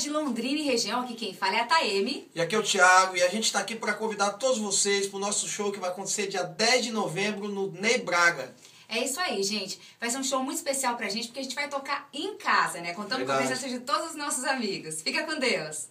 de Londrina e região, aqui quem fala é a Taeme. E aqui é o Thiago e a gente está aqui para convidar todos vocês para o nosso show que vai acontecer dia 10 de novembro no Ney Braga. É isso aí, gente. Vai ser um show muito especial para a gente, porque a gente vai tocar em casa, né? Contando com a presença de todos os nossos amigos. Fica com Deus.